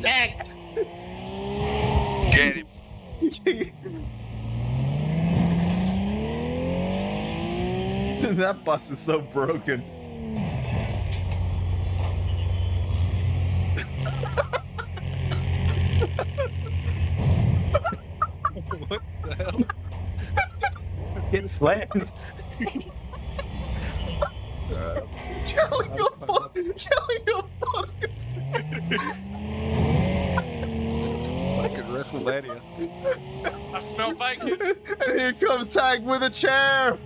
Tag! Get him. that bus is so broken. what the hell? Get slammed. Calico, Calico, Fucking WrestleMania. I smell bacon. and here comes Tag with a chair.